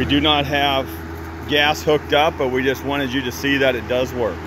We do not have gas hooked up, but we just wanted you to see that it does work.